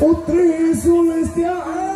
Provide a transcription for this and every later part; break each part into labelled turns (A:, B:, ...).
A: Putri Sulistya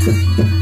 A: Háblale, dígale.